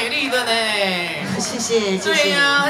美丽的呢。谢 谢谢谢。